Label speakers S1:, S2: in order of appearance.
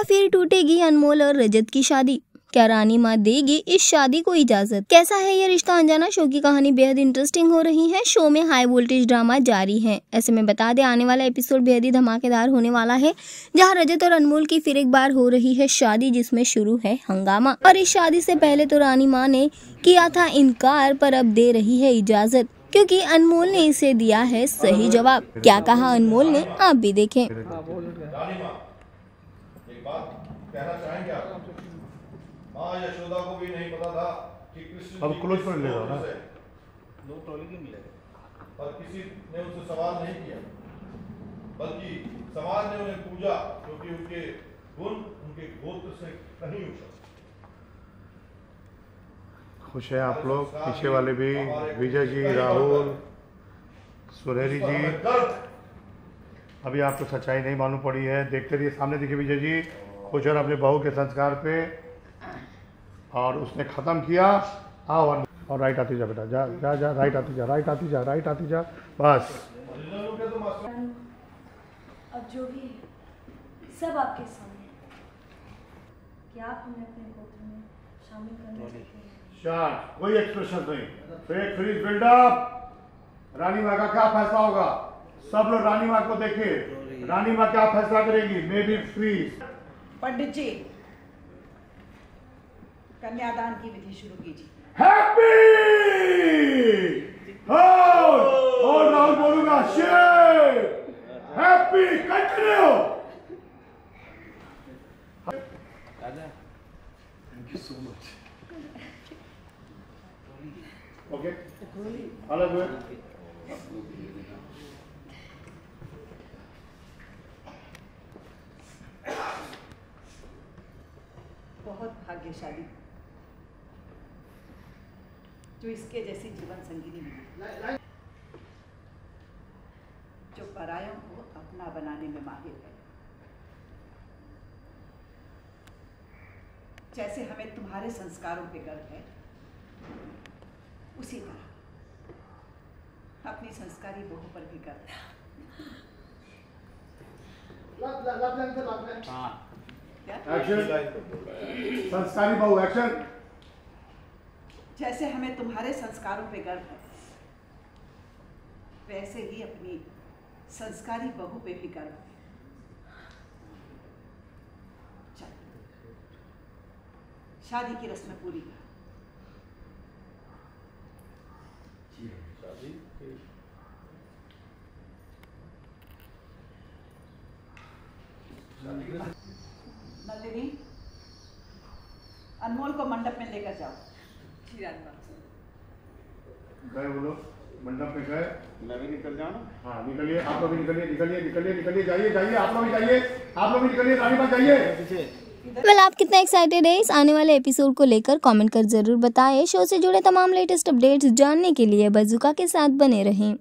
S1: क्या फिर टूटेगी अनमोल और रजत की शादी। क्या रानी माँ देगी इस शादी को इजाज़त? कैसा है ये रिश्ता अनजाना? शो की कहानी बेहद इंटरेस्टिंग हो रही है। शो में हाई वोल्टेज ड्रामा जारी है। ऐसे में बता दें, आने वाला एपिसोड बेहद ही धमाकेदार होने वाला है, जहाँ रजत और अनमोल की फिर एक बार हो रही है शादी, जिसमें शुरू है हंगामा। और इस शादी से पहले तो रानी माँ ने किया था इनकार, पर अब दे रही है इजाज़त, क्योंकि अनमोल ने इसे दिया है सही जवाब। क्या कहा अनमोल ने? आप भी देखें।
S2: कहना चाहेंगे आप? माँ यशोदा को भी नहीं पता था कि कृष्ण
S3: अब क्लोज
S2: किस
S3: पर ले।
S2: कोख से
S4: दो ट्रॉली क्यों मिलेगा
S2: पर किसी ने उनसे सवाल नहीं किया। बल्कि समाज ने उन्हें पूजा क्योंकि उनके गुण उनके गोत्र से कहीं ऊँचा
S3: खुश हैं आप लोग पीछे वाले भी विजय जी राहुल सुरेरी जी।
S2: है
S3: अभी आपको सच्चाई नहीं मालूम पड़ी है। देखते रहिए सामने देखिए विजय जी खुश और अपने बहू के संस्कार पे। और उसने ख़त्म किया। आओ और, और राइट आती जा बेटा जा जा जा राइट आती जा राइट आती जा राइट आती जा। बस।
S5: अब जो भी है सब आपके सामने। क्या आप हमें अपने गोत्र में शामिल करना चाहते हैं।
S3: कोई एक्सप्रेशन नहीं। फेक फ्रीज बिल्डअप रानी माँ का क्या फैसला होगा? सब लोग रानी माँ को देखे। रानी माँ क्या फैसला करेगी? मे बी फ्री
S6: पंडित जी कन्यादान की विधि शुरू कीजिए।
S3: हैप्पी और राहुल बोलूँगा शेर happy continue
S4: thank you so much
S3: okay अलग हुए
S6: भाग्यशाली जो इसके जैसी जीवन संगिनी मिली जो परायों को अपना बनाने में माहिर है। जैसे हमें तुम्हारे संस्कारों पे गर्व है उसी तरह अपनी संस्कारी बहू पर भी गर्व है।
S4: हाँ।
S3: एक्शन संस्कारी बहु एक्शन
S6: जैसे हमें तुम्हारे संस्कारों पे गर्व है वैसे ही अपनी संस्कारी बहू पे भी गर्व है। शादी की रस्में पूरी कर।
S2: शादी
S6: नंदिनी अनमोल को मंडप में लेकर जाओ।
S3: गए वो लोग मंडप में गए।
S4: मैं भी निकल जाऊँ
S3: हाँ निकलिए आप लोग भी निकलिए निकलिए निकलिए निकलिए जाइए जाइए आप लोग भी जाइए आप लोग भी निकलिए रानी बात जाइए।
S4: पीछे।
S1: वेल आप कितना एक्साइटेड है इस आने वाले एपिसोड को लेकर? कमेंट कर ज़रूर बताएँ। शो से जुड़े तमाम लेटेस्ट अपडेट्स जानने के लिए बजुका के साथ बने रहें।